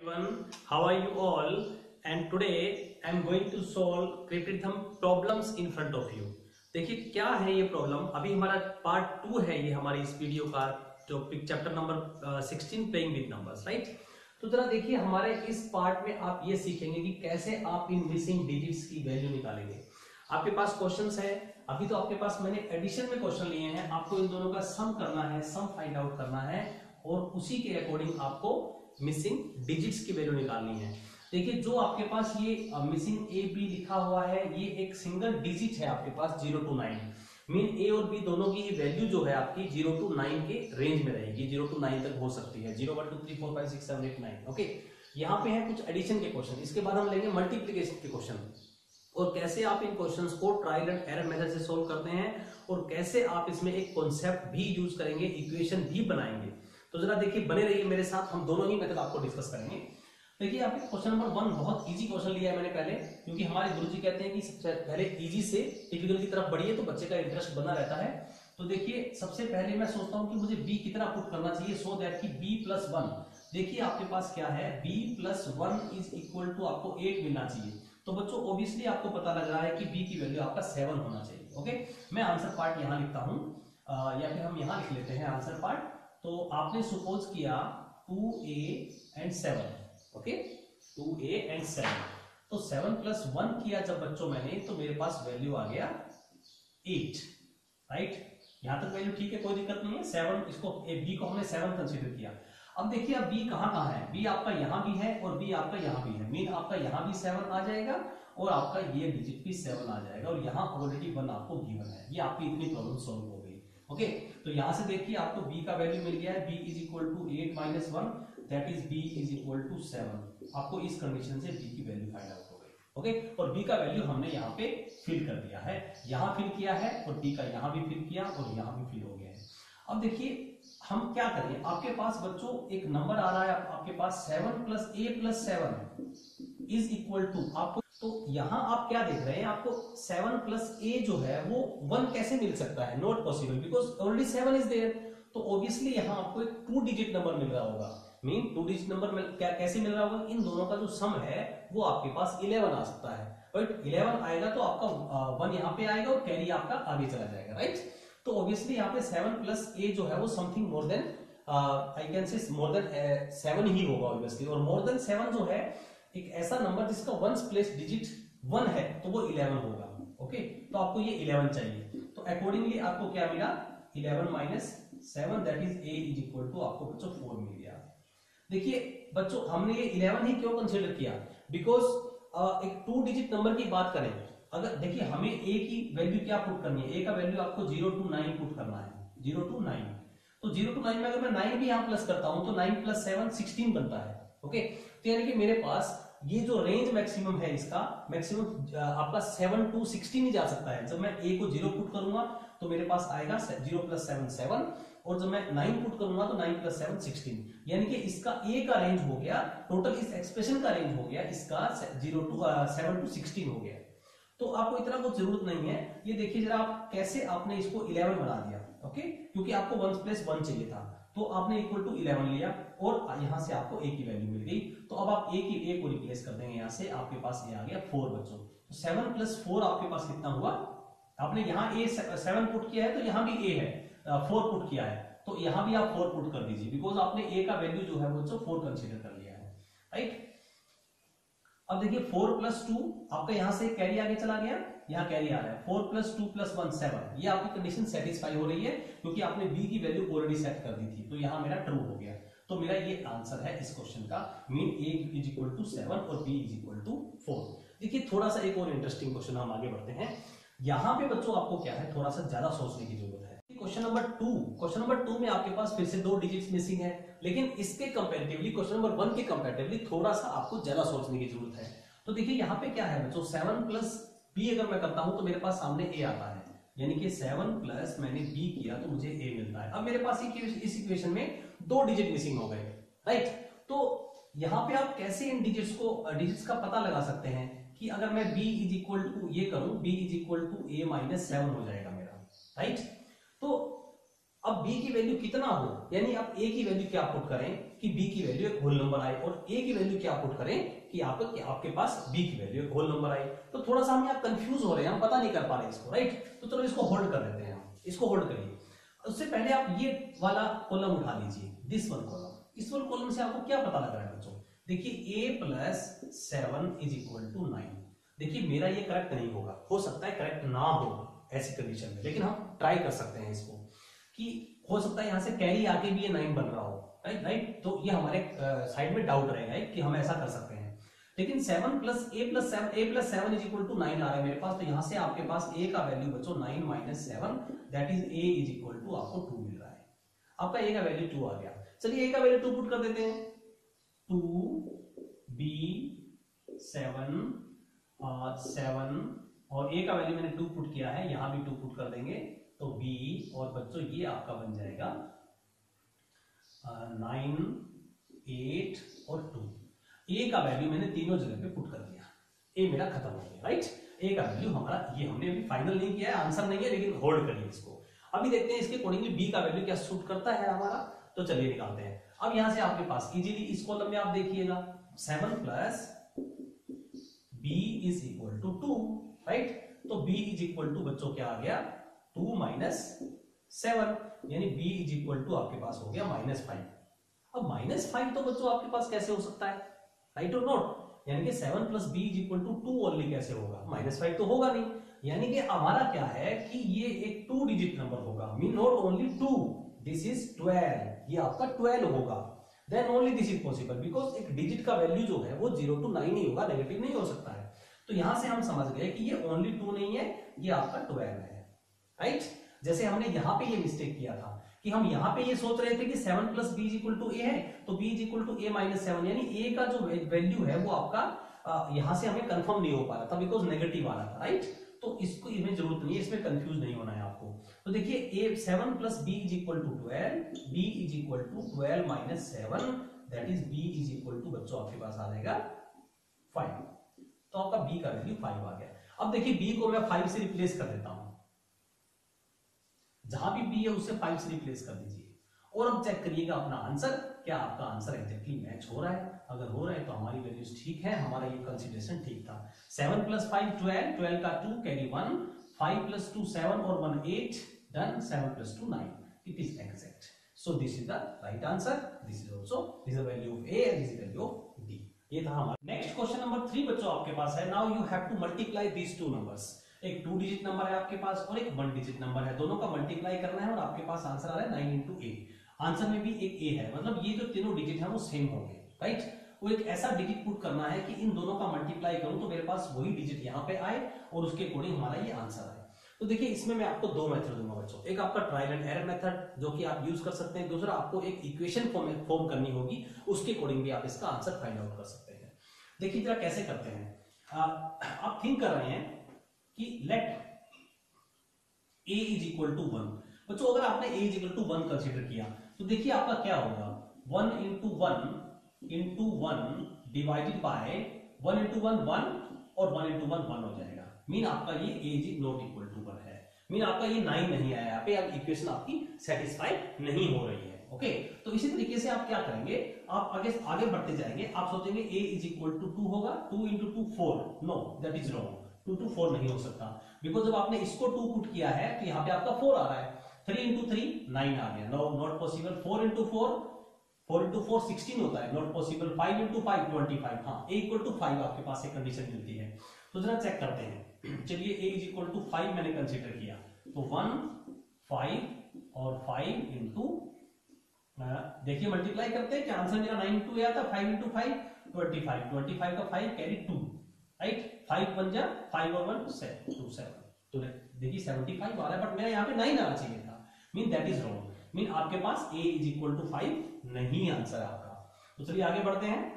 everyone. How are you all? And today i am going to solve created some problems in front of you. देखिए, क्या है ये problem अभी हमारा part two है ये हमारी इस वीडियो का topic chapter number sixteen playing with numbers right तो जरा देखिए, हमारे इस पार्ट में आप ये सीखेंगे कि कैसे आप इन मिसिंग डिजिट्स की वैल्यू निकालेंगे। आपके पास क्वेश्चंस है। अभी तो आपके पास मैंने एडिशन में क्वेश्चन लिए हैं। आपको इन दोनों का सम करना है सम फाइंड आउट करना है और उसी के अकॉर्डिंग आपको मिसिंग डिजिट्स की वैल्यू निकालनी है। देखिए, जो आपके पास ये मिसिंग ए बी लिखा हुआ है, ये एक सिंगल डिजिट है आपके पास zero to nine mean A और बी दोनों की वैल्यू जो है आपकी ज़ीरो टू नाइन के रेंज में रहेगी। ज़ीरो टू नाइन तक हो सकती है। Zero one two three four five six seven eight nine okay यहाँ पे है कुछ एडिशन के क्वेश्चन इसके बाद हम लेंगे मल्टीप्लीकेशन के क्वेश्चन और कैसे आप इन क्वेश्चंस को ट्रायल एंड एरर मेथड से सोल्व करते हैं और कैसे आप इसमें एक कॉन्सेप्ट भी यूज़ करेंगे इक्वेशन भी बनाएँगे। तो जरा देखिए, बने रहिए मेरे साथ, हम दोनों ही मेथड आपको डिस्कस करेंगे। देखिए आपके क्वेश्चन नंबर वन बहुत इजी क्वेश्चन लिया है मैंने पहले, क्योंकि हमारे गुरु जी कहते हैं कि सबसे पहले इजी से डिफ़िकल्ट की तरफ़ बढ़िए तो बच्चे का इंटरेस्ट बना रहता है। तो देखिए, सबसे पहले मैं सोचता हूँ कि मुझे बी कितना पुट करना चाहिए सो दैट कि बी प्लस वन देखिए, आपके पास क्या है? B plus one is equal to आपको एट मिलना चाहिए। तो बच्चों ऑब्वियसली आपको पता लग रहा है कि बी की वैल्यू आपका सेवन होना चाहिए ओके मैं आंसर पार्ट यहाँ लिखता हूँ या फिर हम यहाँ लिख लेते हैं आंसर पार्ट तो आपने सपोज़ किया two A and seven okay two A and seven तो सेवन प्लस वन किया जब बच्चों मैंने तो मेरे पास वैल्यू आ गया एट राइट यहाँ तक वैल्यू ठीक है, कोई दिक्कत नहीं है। सेवन इसको बी को हमने सेवन कंसिडर किया। अब देखिए, अब बी कहाँ कहाँ है? बी आपका यहाँ भी है और बी आपका यहाँ भी है। मीन आपका यहाँ भी सेवन आ जाएगा और आपका ये डिजिट भी सेवन आ जाएगा और यहाँ ऑलरेडी वन आपको गिवन है। ये आपकी इतनी प्रॉब्लम सॉल्व हो ओके तो यहाँ से देखिए आपको b का वैल्यू मिल गया है, b is equal to eight minus one that is b is equal to seven आपको इस कंडीशन से b की वैल्यू फाइंड आउट हो गई ओके और b का वैल्यू हमने यहाँ पे फिल कर दिया है, यहाँ फिल किया है और b का यहाँ भी फिल किया और यहाँ भी फिल हो गया है। अब देखिए, हम क्या करें? आपके पास बच्चों एक नंबर आ रहा है, आपके पास seven plus A plus seven is equal to आपको तो यहाँ आप क्या देख रहे हैं? आपको सेवन प्लस ए जो है, वो वन कैसे मिल सकता है? Not possible because already seven is there तो ऑब्वियसली यहाँ आपको एक टू डिजिट नंबर मिल रहा होगा। मीन टू डिजिट नंबर क्या, कैसे मिल रहा होगा? इन दोनों का जो सम है, वो आपके पास इलेवन आ सकता है। बट इलेवन आएगा तो आपका वन यहाँ पे आएगा और कैरी आपका आगे चला जाएगा। राइट तो ऑब्वियसली यहाँ पे सेवन प्लस ए जो है, वो something more than I can say more than seven ही होगा ऑब्वियसली और मोर देन सेवन जो है एक ऐसा नंबर जिसका वंस प्लेस डिजिट वन है तो वो इलेवन होगा ओके तो आपको ये इलेवन चाहिए। तो अकॉर्डिंगली आपको क्या मिला? Eleven minus seven that is A is equal to आपको बच्चों फोर मिल गया। देखिए, बच्चों, हमने ये इलेवन ही क्यों कंसिडर किया? बिकॉज़ एक टू डिजिट नंबर की बात करें, अगर, देखिए, हमें ए की वैल्यू क्या पुट करनी है? ए का वैल्यू आपको ज़ीरो टू नाइन पुट करना है। ज़ीरो टू नाइन तो ज़ीरो टू नाइन में अगर मैं नाइन भी यहाँ प्लस करता हूँ तो नाइन प्लस सेवन सिक्सटीन बनता है। ओके तो यानी कि मेरे पास ये जो रेंज मैक्सिमम है इसका मैक्सिमम आपका सेवन टू सिक्सटीन ही जा सकता है। जब मैं ए को ज़ीरो पुट करूँगा तो मेरे पास आएगा ज़ीरो प्लस सेवन सेवन और जब मैं नाइन पुट करूँगा तो नाइन प्लस सेवन सिक्सटीन यानी कि इसका ए का रेंज हो गया टोटल इस एक्सप्रेशन का रेंज हो गया, इसका zero to seven to sixteen हो गया। तो आपको इतना कुछ ज़रूरत नहीं है। ये देखिए जरा आप कैसे आपने इसको इलेवन बना दिया ओके क्योंकि आपको वन प्लस वन चाहिए था। तो आपने इक्वल टू इलेवन लिया। और यहाँ से आपको ए की वैल्यू मिल गई। तो अब आप ए की ए को रिप्लेस कर देंगे यहाँ से, आपके पास ए आ गया फोर बच्चों। तो सेवन प्लस फोर आपके पास कितना हुआ? आपने यहाँ ए सेवन पुट किया है तो यहाँ भी ए है। फोर पुट किया है। तो यहाँ भी आप फोर पुट कर दीजिए। बिकॉज़ आपने ए का वैल्यू जो है बच्चों फोर कंसिडर कर लिया है। राइट अब देखिए फोर प्लस टू आपका यहाँ से कैरी आगे चला गया। यहाँ कैरी आ रहा है। Four plus two plus one seven ये आपकी कंडीशन सेटिस्फाई हो रही है, क्योंकि आपने बी की वैल्यू ऑलरेडी सेट कर दी थी। तो यहाँ मेरा ट्रू हो गया। तो मेरा ये आंसर है इस क्वेश्चन का mean A is equal to seven और B is equal to four देखिए, थोड़ा सा एक और इंटरेस्टिंग क्वेश्चन हम आगे बढ़ते हैं। यहाँ पे बच्चों आपको क्या है? थोड़ा सा ज़्यादा सोचने की ज़रूरत है। Question number two question number two में आपके पास फिर से दो डिजिट्स मिसिंग है, लेकिन इसके कंपेरेटिवली क्वेश्चन नंबर वन के कंपेरेटिवली थोड़ा सा आपको ज़्यादा सोचने की ज़रूरत है। तो देखिए, यहाँ पे क्या है बच्चों? सेवन प्लस बी अगर मैं करता हूँ तो मेरे पास सामने ए आता है। यानी कि सेवन प्लस मैंने बी किया तो मुझे ए मिलता है। अब मेरे पास इस इक्वेशन में दो डिजिट मिसिंग हो गए राइट तो यहाँ पे आप कैसे इन डिजिट्स को डिजिट्स का पता लगा सकते हैं कि अगर मैं b इज़ इक्वल टू ये करूँ, b is equal to A minus seven हो जाएगा मेरा राइट तो अब b की वैल्यू कितना हो, यानी आप a की वैल्यू क्या पुट करें कि b की वैल्यू एक होल नंबर आए, और a की वैल्यू क्या पुट करें कि आप आपके पास b की वैल्यू एक होल नंबर आए। तो थोड़ा सा हम यहाँ कंफ्यूज हो रहे हैं, हम पता नहीं कर पा रहे इसको राइट तो चलो इसको होल्ड कर लेते हैं इसको होल्ड करिए। उससे पहले आप ये वाला कॉलम उठा लीजिए दिस वन कॉलम इस वन कॉलम से आपको क्या पता लग रहा है बच्चों? देखिए, a plus seven is equal to nine देखिए, मेरा ये करेक्ट नहीं होगा। हो सकता है करेक्ट ना हो ऐसी कंडीशन में, लेकिन हम ट्राई कर सकते हैं इसको कि हो सकता है यहाँ से कैरी आके भी ये नाइन बन रहा हो राइट राइट तो ये हमारे साइड में डाउट रहेगा कि हम ऐसा कर सकते हैं। लेकिन seven plus A plus seven A plus seven is equal to nine आ रहा है मेरे पास तो यहाँ से आपके पास ए का वैल्यू बचो nine minus seven that is A is equal to आपको टू मिल रहा है। आपका ए का वैल्यू टू आ गया। चलिए ए का वैल्यू टू पुट कर देते हैं। टू बी सेवन सेवन और ए का वैल्यू मैंने टू पुट किया है, यहाँ भी टू पुट कर देंगे तो बी और बच्चों, ये आपका बन जाएगा नाइन एट और टू ए का वैल्यू मैंने तीनों जगह पे पुट कर दिया। ए मेरा खत्म हो गया राइट ए का वैल्यू हमारा ये हमने अभी फाइनल नहीं किया है आंसर नहीं है, लेकिन होल्ड करिए इसको। अभी देखते हैं इसके अकॉर्डिंगली बी का वैल्यू क्या सूट करता है हमारा। तो चलिए निकालते हैं। अब यहाँ से आपके पास इजीली इस कॉलम में आप देखिएगा। Seven plus B is equal to two right तो b इज़ इक्वल टू बच्चों क्या आ गया? टू माइनस सेवन यानी b इज़ इक्वल टू आपके पास हो गया माइनस फाइव अब माइनस फाइव तो बच्चों आपके पास कैसे हो सकता है? राइट और नोट, यानी कि seven plus B is equal to two only कैसे होगा? माइनस फाइव तो होगा नहीं। यानी कि हमारा क्या है कि ये एक टू डिजिट नंबर होगा। Mean not only two this is twelve ये आपका ट्वेल्व होगा। Then only this is possible because एक डिजिट का वैल्यू जो है वो ज़ीरो टू नाइन ही होगा नेगेटिव नहीं हो सकता है। तो यहाँ से हम समझ गए कि ये ओनली टू नहीं है, ये आपका ट्वेल्व है। Right right? जैसे हमने यहाँ पे ये मिस्टेक किया था। कि हम यहाँ पे ये सोच रहे थे कि seven plus B equal to A है तो B equal to A minus seven यानी ए का जो वैल्यू है वो आपका यहाँ से हमें कंफर्म नहीं हो पा रहा था बिकॉज़ नेगेटिव आ रहा था राइट तो इसको इसमें ज़रूरत नहीं है, इसमें कंफ्यूज नहीं होना है आपको। तो देखिए A seven plus B is equal to twelve B is equal to twelve minus seven that is B is equal to बच्चों, आपके पास आ जाएगा फाइव तो आपका बी का वैल्यू फाइव आ गया। अब देखिए बी को मैं फाइव से रिप्लेस कर देता हूँ। जहाँ भी बी है उससे फाइव से रिप्लेस कर दीजिए। और अब चेक करिएगा अपना आंसर क्या आपका आंसर एग्जैक्टली मैच हो रहा है। अगर हो रहा है तो हमारी वैल्यूज़ ठीक है, हमारा ये कंसिडरेशन ठीक था। Seven plus five twelve twelve का two carry one five plus two seven और one eight done seven plus two nine it is exact so this is the right answer this is also this is value of A and this is value of D ये था हमारा। Next question number three बच्चों, आपके पास है। Now you have to multiply these two numbers एक two digit number है आपके पास और एक वन डिजिट नंबर है। दोनों का मल्टीप्लाई करना है और आपके पास आंसर आ रहा है नाइन इंटू ए आंसर में भी एक ए है। मतलब ये जो तीनों डिजिट है वो सेम होंगे। राइट वो एक ऐसा डिजिट पुट करना है कि इन दोनों का मल्टीप्लाई करूँ तो मेरे पास वही डिजिट यहाँ पे आए और उसके अकॉर्डिंग हमारा ये आंसर आए। तो देखिए, इसमें मैं आपको दो मेथड दूँगा बच्चों। एक आपका ट्रायल एंड एरर मेथड जो कि आप यूज़ कर सकते हैं। दूसरा, आपको एक इक्वेशन फॉर्म करनी होगी। उसके अकॉर्डिंग भी आप इसका आंसर फाइंड आउट कर सकते हैं। देखिए जरा कैसे करते हैं। आप थिंक कर रहे हैं कि let A is equal to one बच्चों, अगर आपने A is equal to one consider किया तो देखिए आपका क्या होगा? One into one into one divided by one into one one और वन इंटू वन वन हो जाएगा। मीन आपका ये A is not equal to one है। मीन आपका ये नाइन नहीं आया। यहाँ पे अब इक्वेशन आपकी सेटिस्फाई नहीं हो रही है। ओके तो इसी तरीके से आप क्या करेंगे? आप आगे आगे बढ़ते जाएँगे। आप सोचेंगे A is equal to two होगा two into two four no that is wrong two two four नहीं हो सकता। बिकॉज़ जब आपने इसको टू पुट किया है तो यहाँ पे आपका फोर आ रहा है। थ्री इंटू थ्री नाइन आ गया। No not possible four into four four into four sixteen होता है। Not possible five into five twenty five हाँ ए इक्वल टू फाइव आपके पास एक कंडीशन मिलती है। तो जरा चेक करते हैं। चलिए A is equal to five मैंने कंसिडर किया। तो वन फाइव और फाइव इंटू देखिए मल्टीप्लाई करते हैं। क्या आंसर मेरा नाइन टू आया था five into five twenty five twenty five का five carry two right five one जा फाइव और वन सेवन टू सेवन तो देखिए सेवेंटी फाइव आ रहा है बट मेरा यहाँ पे नाइन आना चाहिए था। Mean that is wrong mean आपके पास A is equal to five नहीं आंसर आपका। तो चलिए आगे बढ़ते हैं।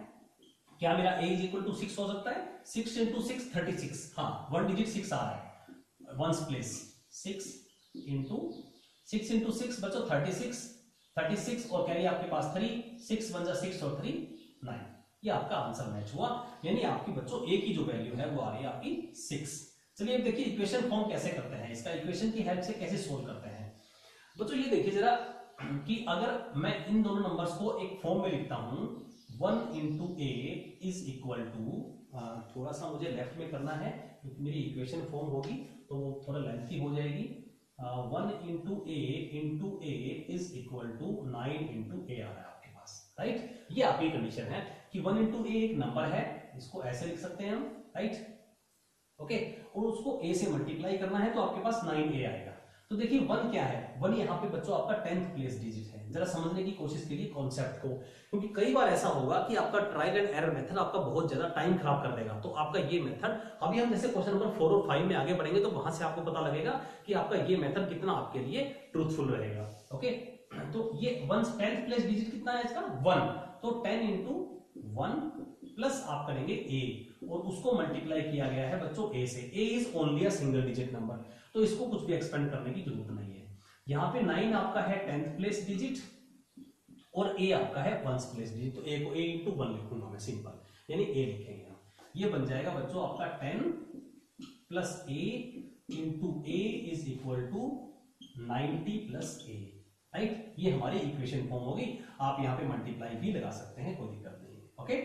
क्या मेरा A is equal to six हो सकता है? Six into six thirty six हाँ वन डिजिट सिक्स आ रहा है। Ones place six into six into six बचो थर्टी सिक्स थर्टी सिक्स और कैरी आपके पास थ्री सिक्स वन जा सिक्स और थ्री नाइन ये आपका आंसर मैच हुआ। यानी आपकी बच्चों ए की जो वैल्यू है, वो आ रही है आपकी सिक्स चलिए अब देखिए इक्वेशन फॉर्म कैसे करते हैं। इसका इक्वेशन की हेल्प से कैसे सोल्व करते हैं। बच्चों, ये देखिए जरा कि अगर मैं इन दोनों नंबर्स को एक फॉर्म में लिखता हूँ one into A is equal to थोड़ा सा मुझे लेफ़्ट में करना है, क्योंकि मेरी इक्वेशन फॉर्म होगी तो वो थोड़ा लेंथी हो जाएगी। One into A into A is equal to nine into A आ रहा है आपके पास। राइट ये आपकी कंडीशन है। कि वन इंटू ए एक नंबर है इसको ऐसे लिख सकते हैं हम राइट ओके और उसको ए से मल्टीप्लाई करना है तो आपके पास नाइन ए आएगा। तो देखिए वन क्या है? वन यहाँ पे बच्चों, आपका टेंथ प्लेस डिजिट है। जरा समझने की कोशिश कीजिए कॉन्सेप्ट को। क्योंकि कई बार ऐसा होगा कि आपका ट्रायल एंड एरर मेथड आपका बहुत ज़्यादा टाइम खराब कर देगा। तो आपका ये मेथड अभी हम जैसे क्वेश्चन नंबर फोर और फाइव में आगे बढ़ेंगे तो वहाँ से आपको पता लगेगा कि आपका ये मेथड कितना आपके लिए ट्रूथफुल रहेगा। ओके तो ये वन टेंथ प्लेस डिजिट कितना है इसका? वन तो टेन इंटू वन प्लस आप करेंगे ए और उसको मल्टीप्लाई किया गया है बच्चों ए से। A is only a single digit number तो इसको कुछ भी एक्सपेंड करने की ज़रूरत नहीं है। यहाँ पे नाइन आपका है टेंथ प्लेस डिजिट और ए आपका है वन प्लेस डिजिट तो ए को ए इंटू वन लिखूँगा मैं सिंपल यानी ए लिखेंगे हम। ये बन जाएगा बच्चों आपका ten plus A into A is equal to ninety plus A right ये हमारी इक्वेशन फॉर्म होगी आप यहाँ पे मल्टीप्लाई भी लगा सकते हैं कोई ओके?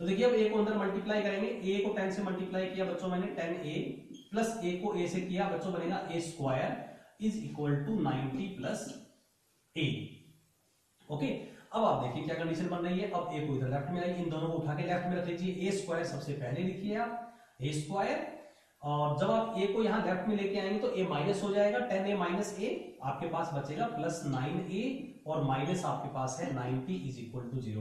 तो देखिए, अब ए को अंदर मल्टीप्लाई करेंगे। ए को टेन से मल्टीप्लाई किया बच्चों मैंने टेन ए प्लस ए को ए से किया, बच्चों बनेगा A square is equal to ninety plus A okay? अब आप देखिए क्या कंडीशन बन रही है। अब ए को इधर लेफ़्ट में इन दोनों को उठा के लेफ़्ट में रख लीजिए। ए स्क्वायर सबसे पहले लिखिए आप। ए स्क्वायर और जब आप ए को यहाँ लेफ़्ट में लेके आएँगे तो ए माइनस हो जाएगा। टेन ए माइनस ए आपके पास बचेगा प्लस नाइन ए और माइनस आपके पास है ninety is equal to zero.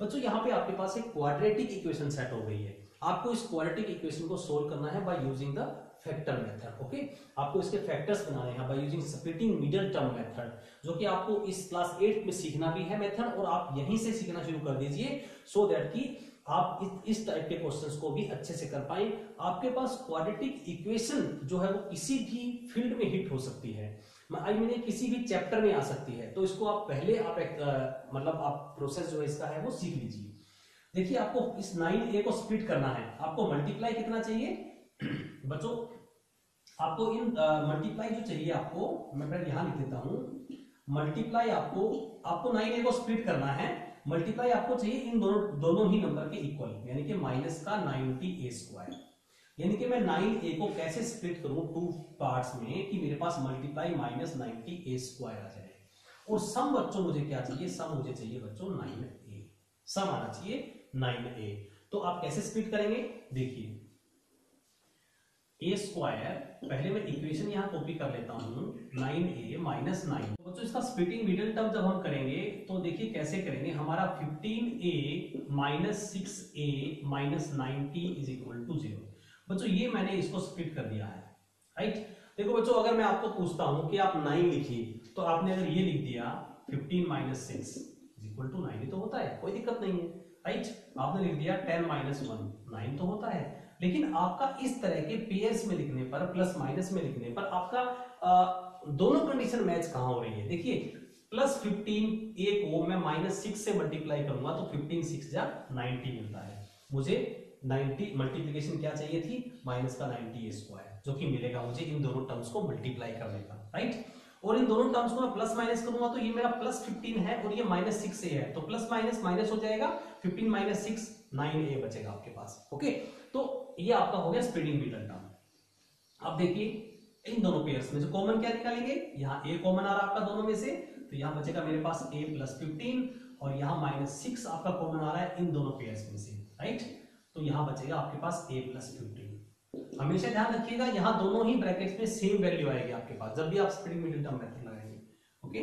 बच्चों, यहाँ पे आपके पास एक क्वाड्रेटिक इक्वेशन सेट हो गई है। आपको इस क्वाड्रेटिक इक्वेशन को सोल्व करना है by using the factor method okay आपको इसके फैक्टर्स बनाने हैं by using splitting middle term method जो कि आपको इस क्लास एट में सीखना भी है मेथड और आप यहीं से सीखना शुरू कर दीजिए सो दैट कि आप इस टाइप के क्वेश्चंस को भी अच्छे से कर पाए। आपके पास क्वाड्रेटिक इक्वेशन जो है वो किसी भी फ़ील्ड में हिट हो सकती है। आई मीन किसी भी चैप्टर में आ सकती है। तो इसको आप पहले आप एक आ, मतलब आप प्रोसेस जो इसका है वो सीख लीजिए। देखिए आपको इस नाइन ए को स्प्लिट करना है। आपको मल्टीप्लाई कितना चाहिए? बच्चों आपको इन मल्टीप्लाई जो चाहिए आपको मैं पहले यहाँ लिख देता हूँ। मल्टीप्लाई आपको आपको नाइन ए को स्प्लिट करना है। मल्टीप्लाई आपको चाहिए इन दोनों दोनों ही नंबर के इक्वल यानी कि माइनस का नाइनटी ए स्क्वायर यानी कि मैं नाइन ए को कैसे स्प्लिट करूँ टू पार्ट्स में कि मेरे पास multiply minus ninety A square आ जाए? और सम बच्चों मुझे क्या चाहिए? सम मुझे चाहिए बच्चों नाइन ए सम आना चाहिए नाइन ए तो आप कैसे स्प्लिट करेंगे? देखिए। ए स्क्वायर पहले मैं इक्वेशन यहाँ कॉपी कर लेता हूँ। नाइन ए माइनस नाइन बच्चों, इसका स्प्लिटिंग मिडिल टर्म जब हम करेंगे तो देखिए कैसे करेंगे? हमारा fifteen A minus six A minus ninety is equal to zero बच्चों ये मैंने इसको स्प्लिट कर दिया है राइट देखो बच्चों अगर मैं आपको पूछता हूँ कि आप नाइन लिखिए तो आपने अगर ये लिख दिया fifteen minus six equal to nine तो होता है कोई दिक्कत नहीं है राइट आपने लिख दिया टेन माइनस वन नाइन तो होता है। लेकिन आपका इस तरह के पेयर्स में लिखने पर प्लस माइनस में लिखने पर आपका आ, दोनों कंडीशन मैच कहाँ हो रही है? देखिए प्लस फिफ्टीन ए को मैं माइनस सिक्स से मल्टीप्लाई करूँगा तो फिफ्टीन सिक्स या नाइनटी मिलता है। मुझे नाइनटी मल्टीप्लीकेशन क्या चाहिए थी? माइनस का नाइनटी ए स्क्वायर, जो कि मिलेगा मुझे इन दोनों टर्म्स को मल्टीप्लाई करने का राइट और इन दोनों टर्म्स को मैं प्लस माइनस करूँगा तो ये मेरा प्लस फिफ्टीन है और ये माइनस सिक्स ए है। तो प्लस माइनस माइनस हो जाएगा fifteen minus six nine A बचेगा आपके पास ओके तो ये आपका हो गया स्प्रेडिंग बीटल टर्म अब देखिए, इन दोनों पेयर्स में जो कॉमन क्या निकालेंगे? यहाँ ए कॉमन आ रहा है आपका दोनों में से तो यहाँ बचेगा मेरे पास ए प्लस फिफ्टीन और यहाँ माइनस सिक्स आपका कॉमन आ रहा है इन दोनों पेयर्स में से राइट तो यहाँ बचेगा आपके पास ए प्लस फिफ्टीन हमेशा ध्यान रखिएगा, यहाँ दोनों ही ब्रैकेट्स में सेम वैल्यू आएगी आपके पास, जब भी आप स्प्रेडिंग मिडिल टर्म मेथड लगाएँगे ओके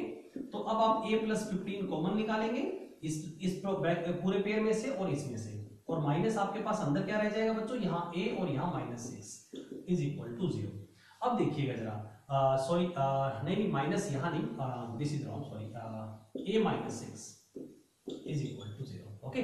तो अब आप ए प्लस फिफ्टीन कॉमन निकालेंगे, इस इस पूरे पेयर में से और इसमें से। और माइनस आपके पास अंदर क्या रह जाएगा बच्चों? यहाँ ए और यहाँ minus six is equal to zero अब देखिएगा जरा सॉरी नहीं नहीं माइनस यहाँ नहीं this is wrong sorry A minus six is equal to zero okay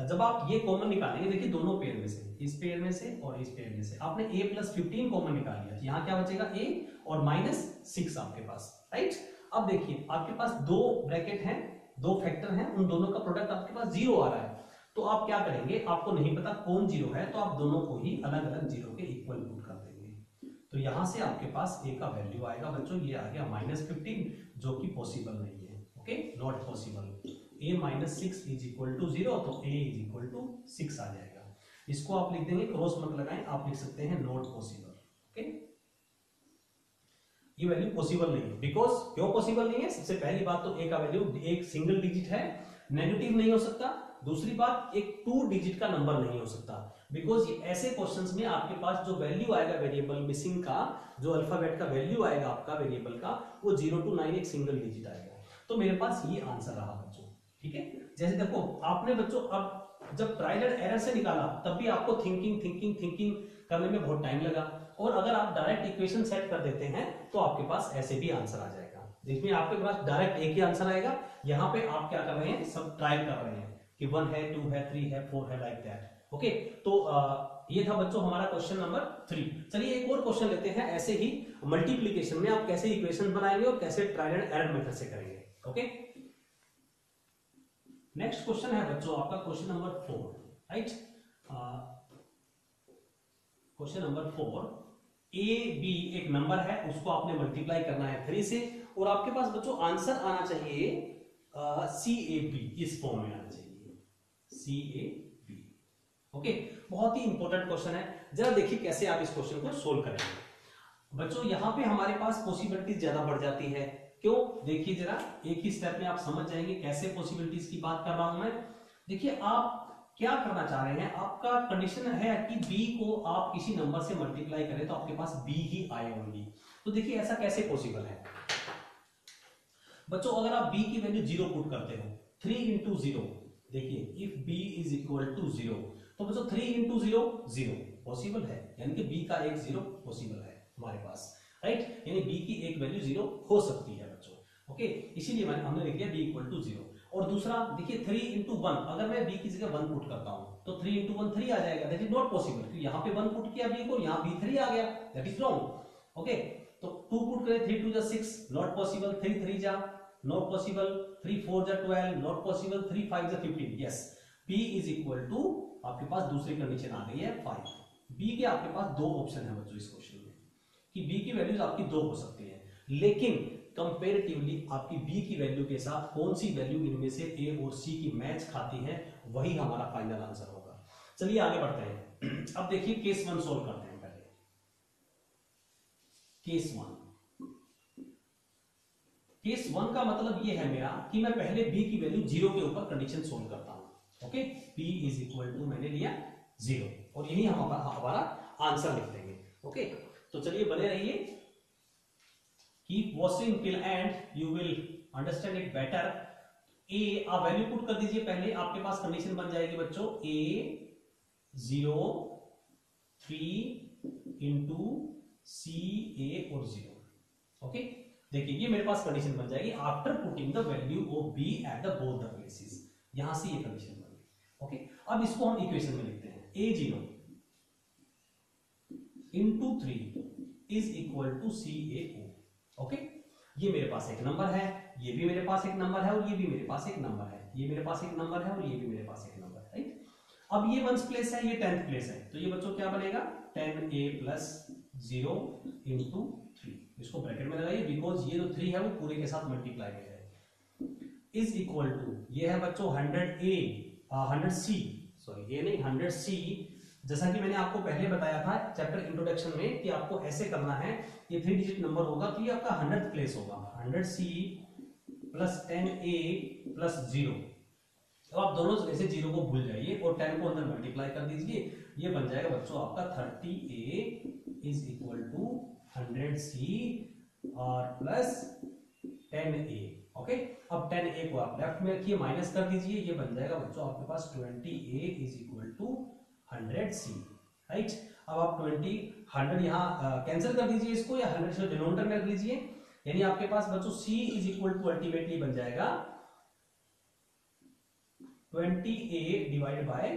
जब आप ये कॉमन निकालेंगे, देखिए दोनों पेयर में से, इस पेयर में से और इस पेयर में से। आपने a प्लस फिफ्टीन कॉमन निकाल लिया यहाँ क्या बचेगा? A और माइनस सिक्स आपके पास राइट अब देखिए, आपके पास दो ब्रैकेट हैं, दो फैक्टर हैं, उन दोनों का प्रोडक्ट आपके पास ज़ीरो आ रहा है। तो आप क्या करेंगे? आपको नहीं पता कौन ज़ीरो है तो आप दोनों को ही अलग अलग ज़ीरो के इक्वल पुट कर देंगे। तो यहाँ से आपके पास ए का वैल्यू आएगा, बच्चों, ये आ गया माइनस फिफ्टीन जो कि पॉसिबल नहीं है okay not possible A minus six is equal to zero तो A is equal to six आ जाएगा। इसको आप लिख देंगे क्रॉस मत लगाएँ, आप लिख सकते हैं नॉट पॉसिबल ओके ये वैल्यू पॉसिबल नहीं है। बिकॉज़ क्यों पॉसिबल नहीं है? सबसे पहली बात तो ए का वैल्यू एक सिंगल डिजिट है नेगेटिव नहीं हो सकता। दूसरी बात, एक टू डिजिट का नंबर नहीं हो सकता। बिकॉज़ ऐसे क्वेश्चंस में आपके पास जो वैल्यू आएगा वेरिएबल मिसिंग का, जो अल्फ़ाबेट का वैल्यू आएगा आपका वेरिएबल का, वो ज़ीरो टू नाइन एक सिंगल डिजिट आएगा। तो मेरे पास ये आंसर रहा। ठीक है? जैसे देखो आपने बच्चों अब जब ट्रायल एंड एरर से निकाला तब भी आपको थिंकिंग थिंकिंग थिंकिंग करने में बहुत टाइम लगा। और अगर आप डायरेक्ट इक्वेशन सेट कर देते हैं तो आपके पास ऐसे भी आंसर आ जाएगा। जिसमें आपके पास डायरेक्ट एक ही आंसर आएगा। यहाँ पे आप क्या कर रहे हैं सब ट्रायल कर रहे हैं कि वन है टू है थ्री है फोर है लाइक दैट ओके तो आ, ये था बच्चों हमारा क्वेश्चन नंबर थ्री चलिए एक और क्वेश्चन लेते हैं। ऐसे ही मल्टीप्लीकेशन में आप कैसे इक्वेशन बनाएँगे और कैसे ट्रायल एंड एरर मेथड से करेंगे। ओके नेक्स्ट क्वेश्चन है बच्चों, आपका question number four right question number four A B एक नंबर है, उसको आपने मल्टीप्लाई करना है थ्री से, और आपके पास बच्चों आंसर आना चाहिए सी ए बी इस फॉर्म में आना चाहिए। सी ए बी ओके बहुत ही इंपॉर्टेंट क्वेश्चन है। जरा देखिए कैसे आप इस क्वेश्चन को सोल्व करेंगे। बच्चों, यहाँ पे हमारे पास पॉसिबिलिटीज ज़्यादा बढ़ जाती है। क्यों? देखिए जरा, एक ही स्टेप में आप समझ जाएँगे कैसे पॉसिबिलिटीज की बात कर रहा हूँ मैं। देखिए, आप क्या करना चाह रहे हैं? आपका कंडीशन है कि b को आप किसी नंबर से मल्टीप्लाई करें तो आपके पास b ही आए होंगी। तो देखिए, ऐसा कैसे पॉसिबल है? बच्चों, अगर आप b की वैल्यू ज़ीरो पुट करते हो थ्री इंटू ज़ीरो देखिए if b is equal to zero तो बच्चों three into zero zero possible है? यानी कि b का एक ज़ीरो पॉसिबल है हमारे पास। राइट? यानी b की एक वैल्यू ज़ीरो हो सकती है बच्चों। ओके? इसीलिए मैंने हमने लिख दिया b इक्वल टू ज़ीरो और दूसरा, देखिए थ्री इंटू वन अगर मैं b की जगह वन पुट करता हूँ तो थ्री इंटू वन थ्री आ जाएगा। दैट इज़ नॉट पॉसिबल क्योंकि यहाँ पे वन पुट किया b को यहाँ b थ्री आ गया। That is wrong okay? तो टू पुट करें थ्री टू जा six not possible three three जा। नॉट पॉसिबल थ्री फोर जा twelve not possible three five जा fifteen yes p is equal to आपके पास दूसरी कंडीशन आ गई है फाइव b के आपके पास दो ऑप्शन है बच्चों इस क्वेश्चन में। कि b की वैल्यूज़ आपकी दो हो सकती है। लेकिन कंपेरेटिवली आपकी बी की वैल्यू के साथ कौन सी वैल्यू इनमें से ए और सी की मैच खाती है, वही हमारा फाइनल आंसर होगा। चलिए आगे बढ़ते हैं। अब देखिए केस वन सोल्व करते हैं पहले। केस वन केस वन का मतलब ये है मेरा कि मैं पहले बी की वैल्यू ज़ीरो के ऊपर कंडीशन सोल्व करता हूँ। Okay B is equal to मैंने लिया ज़ीरो और यही हम हमारा आंसर लिख देंगे। ओके तो चलिए बने रहिए। Keep watching till end, you will understand it better. A, आप वैल्यू पुट कर दीजिए पहले, आपके पास कंडीशन बन जाएगी बच्चों। A zero three into C A और ज़ीरो ओके देखिए, ये मेरे पास कंडीशन बन जाएगी after putting the value of B at the both the places यहाँ से ये कंडीशन बन गई। ओके अब इसको हम इक्वेशन में लिखते हैं। A zero into three is equal to C A oh okay ये मेरे पास एक नंबर है, ये भी मेरे पास एक नंबर है और ये भी मेरे पास एक नंबर है। ये मेरे पास एक नंबर है और ये भी मेरे पास एक नंबर है राइट अब ये वंस प्लेस है, ये टेंथ प्लेस है। तो ये बच्चों क्या बनेगा? Ten A plus zero into three इसको ब्रैकेट में लगाइए बिकॉज़ ये जो थ्री है वो पूरे के साथ मल्टीप्लाई है इज़ इक्वल टू ये है बच्चों hundred A hundred C sorry ये नहीं हंड्रेड सी जैसा कि मैंने आपको पहले बताया था चैप्टर इंट्रोडक्शन में कि आपको ऐसे करना है, ये थ्री डिजिट नंबर होगा तो ये आपका हंड्रेड प्लेस होगा। Hundred C plus ten A plus zero तो आप दोनों जगह से ज़ीरो को भूल जाइए और टेन को अंदर मल्टीप्लाई कर दीजिए, ये बन जाएगा बच्चों आपका thirty A is equal to hundred C और प्लस टेन ए ओके अब टेन ए को आप लेफ़्ट में रखिए माइनस कर दीजिए, ये बन जाएगा बच्चों आपके पास twenty A is equal to hundred C right अब आप ट्वेंटी हंड्रेड यहाँ कैंसिल कर दीजिए इसको या हंड्रेड से डिनोमिनेटर में रख लीजिए यानी आपके पास बच्चों c is equal to ultimately बन जाएगा twenty A divide by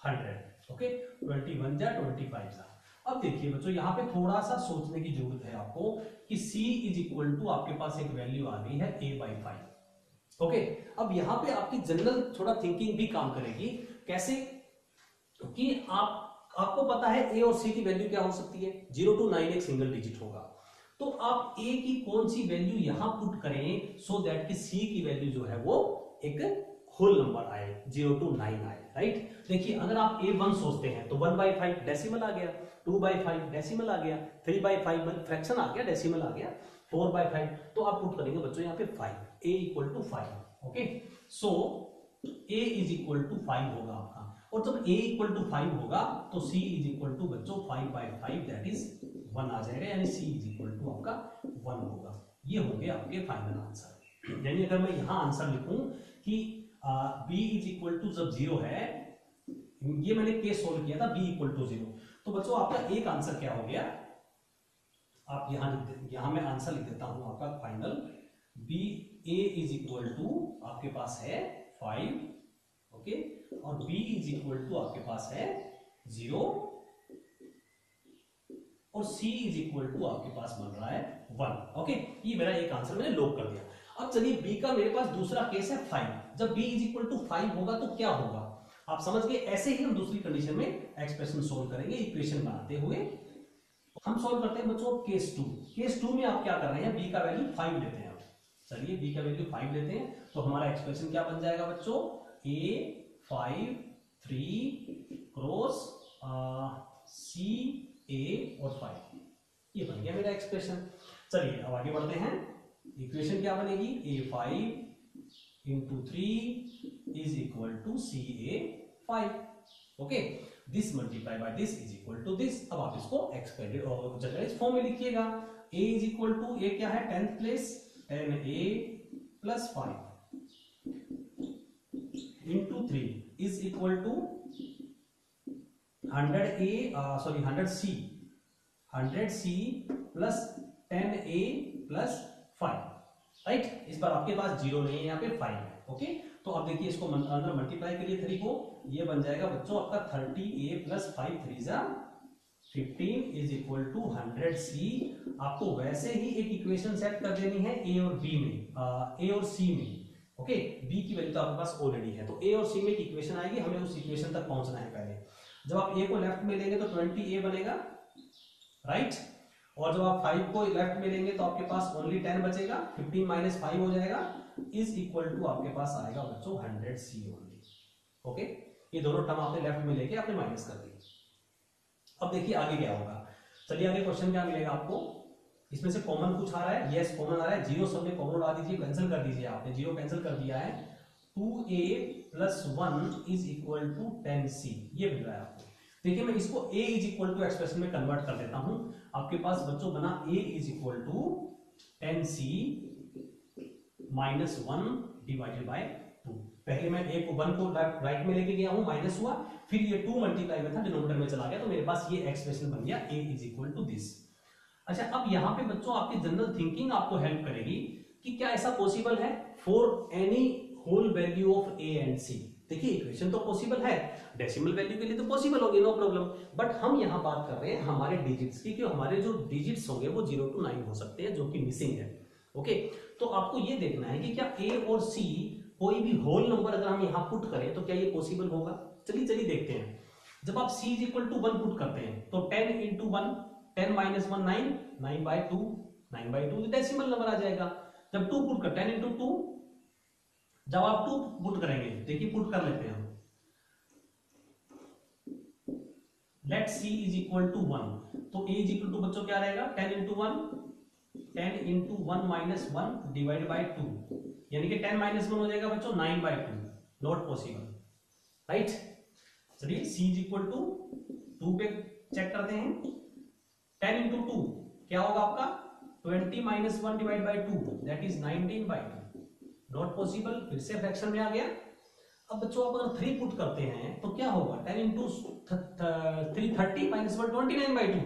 hundred okay twenty one जा ट्वेंटी फाइव जा। अब देखिए बच्चों, यहाँ पे थोड़ा सा सोचने की ज़रूरत है आपको कि c इज़ इक्वल टू आपके पास एक वैल्यू आ गई है a बाई फाइव ओके अब यहाँ पे आपकी जनरल थोड़ा थिंकिंग भी काम करेगी, कैसे कि आप, आपको पता है ए और सी की वैल्यू क्या हो सकती है? ज़ीरो टू नाइन एक सिंगल डिजिट होगा। तो आप ए की कौन सी वैल्यू यहाँ पुट करें सो दैट कि सी की वैल्यू जो है वो एक होल नंबर आए ज़ीरो टू नाइन आए राइट देखिए, अगर आप ए वन सोचते हैं तो वन बाई फाइव डेसिमल आ गया टू बाई फाइव डेसिमल आ गया थ्री बाई फाइव फ्रैक्शन आ गया डेसिमल आ गया फोर बाई फाइव तो आप पुट करेंगे बच्चों यहाँ पे five a equal to five okay so a is equal to five होगा आपका। और जब a इक्वल टू फाइव होगा तो c इज़ इक्वल टू बच्चों five by five that is one आ जाएगा, यानी c इज़ इक्वल टू आपका वन होगा। ये हो गया आपके फाइनल आंसर यानी अगर मैं यहाँ आंसर लिखूं कि b इज़ इक्वल टू जब ज़ीरो है, ये मैंने केस सोल्व किया था, b इक्वल टू ज़ीरो तो बच्चों, आपका एक आंसर क्या हो गया? आप यहाँ यहाँ मैं आंसर लिख देता हूँ आपका final b a is equal to आपके पास है फाइव ओके और b इज़ इक्वल टू आपके पास है ज़ीरो और c इज़ इक्वल टू आपके पास बन रहा है वन ओके ये मेरा एक आंसर मैंने लॉक कर दिया। अब चलिए b का मेरे पास दूसरा केस है फाइव जब b is equal to five होगा तो क्या होगा? आप समझ गए? ऐसे ही हम दूसरी कंडीशन में एक्सप्रेशन सोल्व करेंगे इक्वेशन बनाते हुए। हम सोल्व करते हैं बच्चों केस टू केस टू में आप क्या कर रहे हैं? B का वैल्यू फाइव लेते हैं चलिए b का वैल्यू फाइव लेते हैं तो हमारा एक्सप्रेशन क्या बन जाएगा बच्चों? A five three cross c a और फाइव ये बन गया मेरा एक्सप्रेशन चलिए, अब आगे बढ़ते हैं. इक्वेशन क्या बनेगी? A five into three is equal to c a five okay this multiply by this is equal to this अब आप इसको एक्सपेंडेड जनरलाइज फॉर्म में लिखिएगा. A is equal to a क्या है? Tenth place ten a plus five into three is equal to hundred a sorry hundred c hundred c plus ten a plus five right इस बार आपके पास zero नहीं है, यहाँ पे फाइव है ओके तो अब देखिए इसको अंदर मल्टीप्लाई करिए थ्री को, ये बन जाएगा बच्चों आपका thirty a plus five three जा fifteen is equal to hundred c आपको वैसे ही एक इक्वेशन सेट कर देनी है ए और बी में ए और सी में। ओके? बी की वैल्यू तो आपके पास ऑलरेडी है। तो ए और सी में एक इक्वेशन आएगी, हमें उस इक्वेशन तक पहुँचना है पहले। जब आप ए को लेफ़्ट में लेंगे तो ट्वेंटी ए बनेगा राइट और जब आप फाइव को लेफ़्ट में लेंगे तो आपके पास ओनली टेन बचेगा फिफ्टीन माइनस फाइव हो जाएगा इज़ इक्वल टू आपके पास आएगा बच्चों हंड्रेड सी ओनली ओके? ये दोनों टर्म आपने लेफ़्ट में लेके आपने माइनस कर दी अब देखिए आगे क्या होगा। चलिए आगे क्वेश्चन क्या मिलेगा आपको? इसमें से कॉमन कुछ आ रहा है? यस कॉमन आ रहा है। ज़ीरो सब में कॉमन उड़ा दीजिए कैंसिल कर दीजिए आपने। ज़ीरो कैंसिल कर दिया है। Two a plus one is equal to ten c ये मिल रहा है आपको। देखिए, मैं इसको a is equal to expression में कन्वर्ट कर देता हूँ। आपके पास बच्चों बना a is equal to ten c minus one divided by two पहले मैं a को वन को राइट में लेके गया हूँ माइनस हुआ। फिर ये टू मल्टीप्लाई में था डिनोमिनेटर में चला गया तो मेरे पास ये एक्सप्रेशन बन गया, a is equal to this अच्छा अब यहाँ पे बच्चों, आपकी जनरल थिंकिंग आपको हेल्प करेगी कि क्या ऐसा पॉसिबल है for any whole value of a and c? देखिए इक्वेशन तो पॉसिबल है। डेसिमल वैल्यू के लिए तो पॉसिबल होगी नो प्रॉब्लम बट हम यहाँ बात कर रहे हैं हमारे डिजिट्स की कि हमारे जो डिजिट्स होंगे, वो ज़ीरो टू नाइन हो सकते हैं, जो कि मिसिंग है। ओके तो आपको ये देखना है कि क्या ए और सी कोई भी होल नंबर अगर हम यहाँ पुट करें तो क्या ये पॉसिबल होगा? चलिए चलिए देखते हैं। जब आप c is equal to one put करते हैं तो ten into one ten minus one nine nine by two, nine by two decimal number आ जाएगा। जब टू पुट कर, टेन इंटू टू, जब आप टू पुट करेंगे, देखिए पुट कर लेते हैं हम। Let c is equal to one तो ए इज़ इक्वल टू बच्चों क्या रहेगा? Ten into one, ten into one minus one divide by two यानी कि टेन माइनस वन हो जाएगा बच्चों, nine by two not possible right चलिए c is equal to two पे चेक करते हैं। टेन इंटू टू क्या होगा आपका? Twenty minus one divide by two that is nineteen by two not possible फिर से फ्रैक्शन में आ गया। अब बच्चों, आप अगर थ्री पुट करते हैं तो क्या होगा? Ten into three thirty minus one twenty nine by two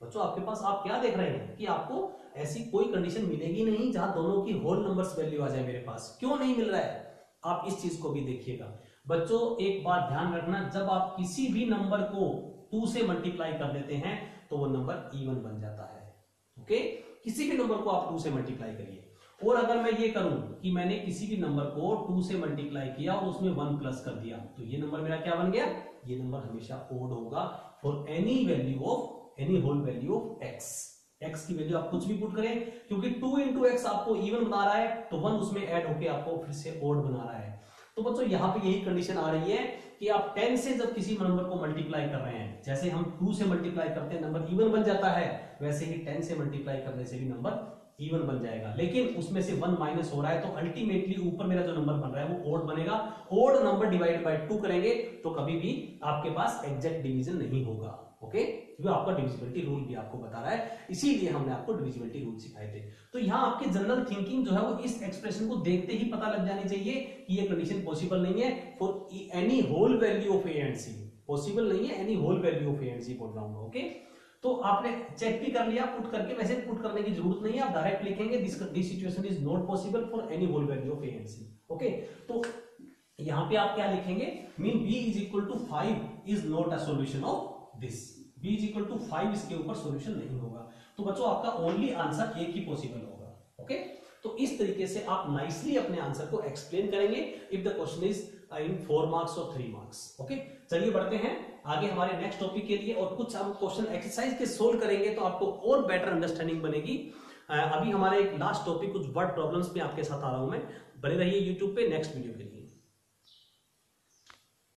बच्चों, आपके पास आप क्या देख रहे हैं कि आपको ऐसी कोई कंडीशन मिलेगी नहीं जहाँ दोनों की होल नंबर्स वैल्यू आ जाए मेरे पास। क्यों नहीं मिल रहा है? आप इस चीज़ को भी देखिएगा। बच्चों, एक बात ध्यान रखना, जब आप किसी भी नंबर को टू से मल्टीप्लाई कर देते हैं तो वो नंबर इवन बन जाता है। ओके किसी भी नंबर को आप टू से मल्टीप्लाई करिए। और अगर मैं ये करूँ कि मैंने किसी भी नंबर को टू से मल्टीप्लाई किया और उसमें वन प्लस कर दिया तो ये नंबर मेरा क्या बन गया? ये नंबर हमेशा ओड होगा for any value of any whole value of x x की वैल्यू आप कुछ भी पुट करें, क्योंकि टू इंटू एक्स आपको इवन बना रहा है तो वन उसमें ऐड होके आपको फिर से ओड बना रहा है। तो बच्चों, यहाँ पे यही कंडीशन आ रही है कि आप 10 से जब किसी नंबर को मल्टीप्लाई कर रहे हैं, जैसे हम 2 से मल्टीप्लाई करते हैं नंबर इवन बन जाता है, वैसे ही 10 से मल्टीप्लाई करने से भी नंबर इवन बन जाएगा। लेकिन उसमें से वन माइनस हो रहा है तो अल्टीमेटली ऊपर मेरा जो नंबर बन रहा है, वो ओड बनेगा। Odd number divide by two करेंगे तो कभी भी आपके पास एग्जैक्ट डिवीज़न नहीं होगा। ओके क्योंकि आपका डिविजिबिलिटी रूल भी आपको बता रहा है। इसीलिए हमने आपको डिविजिबिलिटी रूल सिखाए थे। तो यहाँ आपकी जनरल थिंकिंग जो है वो इस एक्सप्रेशन को देखते ही पता लग जानी चाहिए कि ये कंडीशन पॉसिबल नहीं है। For any whole value of a and c possible नहीं है any whole value of a and c बोल रहा हूँ ओके तो आपने चेक भी कर लिया पुट करके, वैसे पुट करने की ज़रूरत नहीं है, आप डायरेक्ट लिखेंगे this this situation is not possible for any whole value of a and c okay तो यहाँ पे आप क्या लिखेंगे? Mean b is equal to five is not a solution of this b is equal to five इसके ऊपर solution नहीं होगा। तो बच्चों, आपका ओनली आंसर एक ही पॉसिबल होगा। ओके तो इस तरीके से आप नाइसली अपने आंसर को एक्सप्लेन करेंगे if the question is in four marks और थ्री मार्क्स ओके चलिए बढ़ते हैं। आगे हमारे नेक्स्ट टॉपिक के लिए और कुछ हम क्वेश्चन एक्सरसाइज के सोल्व करेंगे तो आपको और बेटर अंडरस्टैंडिंग बनेगी। अभी हमारे एक लास्ट टॉपिक कुछ वर्ड प्रॉब्लम्स में आपके साथ आ रहा हूँ मैं। बने रहिए यूट्यूब पे नेक्स्ट वीडियो के लिए।